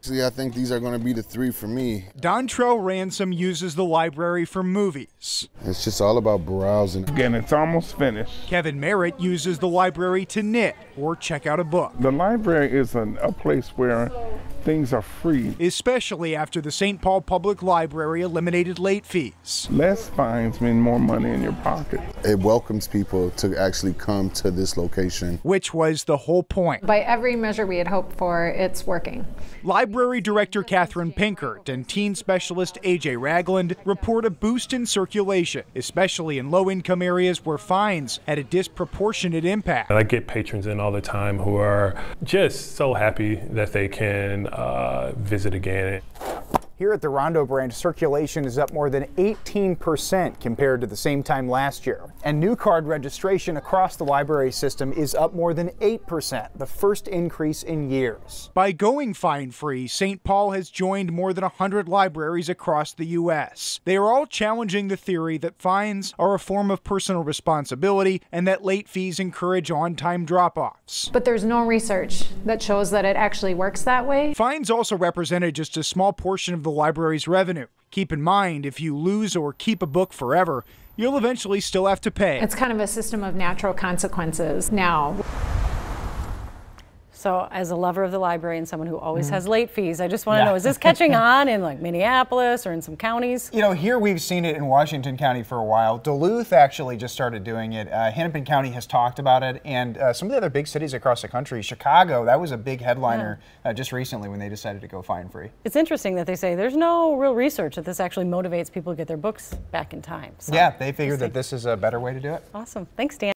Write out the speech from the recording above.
See, I think these are going to be the three for me. Dontrell Ransom uses the library for movies. It's just all about browsing. Again, it's almost finished. Kevin Merritt uses the library to knit or check out a book. The library is an, a place where things are free. Especially after the St. Paul Public Library eliminated late fees. Less fines mean more money in your pocket. It welcomes people to actually come to this location. Which was the whole point. By every measure we had hoped for, it's working. Library Director Catherine Penkert and teen specialist AJ Ragland report a boost in circulation, especially in low income areas where fines had a disproportionate impact. I get patrons in all the time who are just so happy that they can Uh, visit again. Here at the Rondo branch, circulation is up more than 18% compared to the same time last year. And new card registration across the library system is up more than 8%, the first increase in years. By going fine free, St. Paul has joined more than 100 libraries across the U.S. They are all challenging the theory that fines are a form of personal responsibility and that late fees encourage on time drop offs. But there's no research that shows that it actually works that way. Fines also represented just a small portion of the library's revenue. Keep in mind, if you lose or keep a book forever, you'll eventually still have to pay. It's kind of a system of natural consequences now. So, as a lover of the library and someone who always mm. has late fees, I just want to yeah. know: is this catching on in like Minneapolis or in some counties? You know, here we've seen it in Washington County for a while. Duluth actually just started doing it. Uh, Hennepin County has talked about it, and uh, some of the other big cities across the country. Chicago, that was a big headliner yeah. uh, just recently when they decided to go fine free. It's interesting that they say there's no real research that this actually motivates people to get their books back in time. So yeah, they figured that this is a better way to do it. Awesome. Thanks, Dan.